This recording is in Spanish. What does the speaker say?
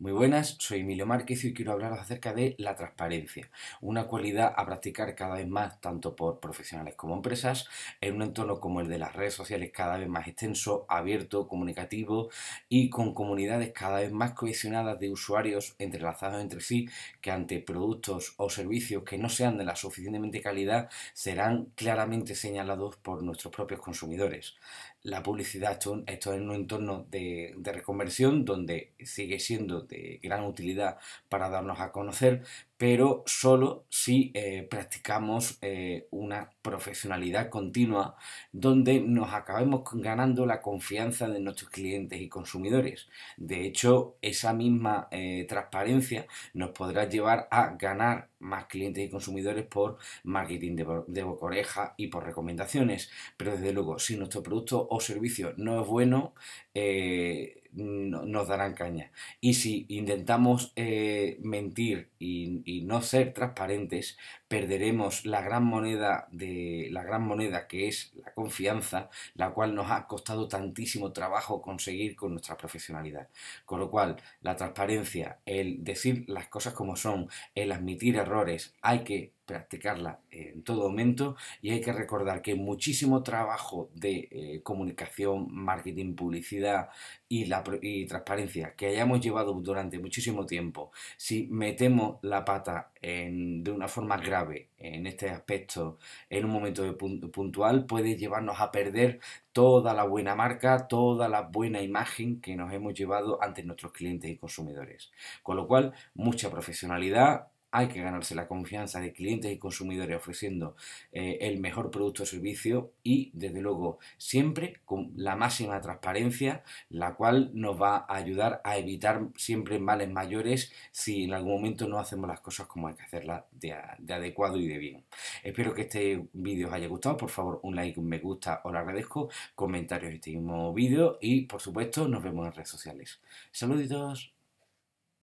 Muy buenas, soy Emilio Márquez y quiero hablaros acerca de la transparencia, una cualidad a practicar cada vez más tanto por profesionales como empresas en un entorno como el de las redes sociales cada vez más extenso, abierto, comunicativo y con comunidades cada vez más cohesionadas de usuarios entrelazados entre sí que ante productos o servicios que no sean de la suficientemente calidad serán claramente señalados por nuestros propios consumidores. La publicidad, esto, es en un entorno de, de reconversión donde sigue siendo de gran utilidad para darnos a conocer, pero solo si eh, practicamos eh, una profesionalidad continua donde nos acabemos ganando la confianza de nuestros clientes y consumidores. De hecho, esa misma eh, transparencia nos podrá llevar a ganar más clientes y consumidores por marketing de, de boca oreja y por recomendaciones. Pero desde luego, si nuestro producto o servicio no es bueno, nos darán caña. Y si intentamos mentir y, y no ser transparentes, perderemos la gran moneda de la gran moneda que es la confianza, la cual nos ha costado tantísimo trabajo conseguir con nuestra profesionalidad. Con lo cual, la transparencia, el decir las cosas como son, el admitir errores, hay que practicarla en todo momento y hay que recordar que muchísimo trabajo de eh, comunicación, marketing, publicidad y, la, transparencia que hayamos llevado durante muchísimo tiempo, si metemos la pata de una forma grave en este aspecto en un momento puntual, puede llevarnos a perder toda la buena marca, toda la buena imagen que nos hemos llevado ante nuestros clientes y consumidores. Con lo cual, mucha profesionalidad, hay que ganarse la confianza de clientes y consumidores ofreciendo eh, el mejor producto o servicio y desde luego siempre con la máxima transparencia la cual nos va a ayudar a evitar siempre males mayores si en algún momento no hacemos las cosas como hay que hacerlas de, de adecuado y de bien. Espero que este vídeo os haya gustado, por favor un like, un me gusta, os lo agradezco, comentarios de este mismo vídeo y por supuesto nos vemos en redes sociales. Saluditos.